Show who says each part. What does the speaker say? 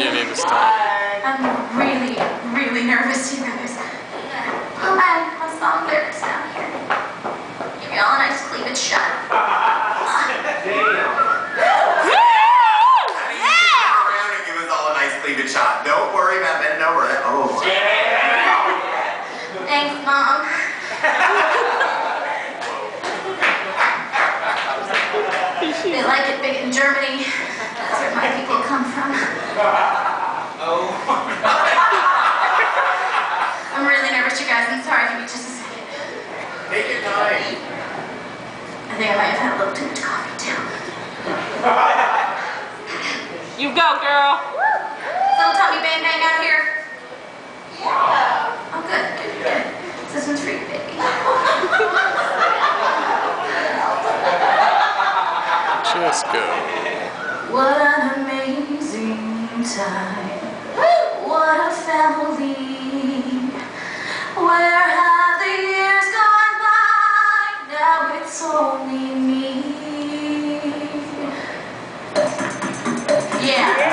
Speaker 1: You.
Speaker 2: I'm
Speaker 1: really, really nervous, you guys. Oh, have my song lyrics down here. Give you all a nice cleavage shot.
Speaker 3: all cleavage shot. Don't worry about bending over it. Oh.
Speaker 1: Thanks, Mom. they like it big in Germany. That's where my people come from. Oh. I'm really nervous, you guys. I'm sorry. Give me just a second.
Speaker 3: Take your time.
Speaker 1: I think I might have had a little too much coffee, too.
Speaker 4: You go, girl. Little
Speaker 1: tummy bang bang out here. Oh, good, good, good. This one's for you, baby.
Speaker 2: Just go.
Speaker 1: What an amazing time. What a family. Where have the years gone by? Now it's only me. Yeah.